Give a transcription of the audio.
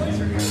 Thanks.